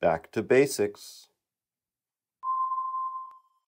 Back to basics.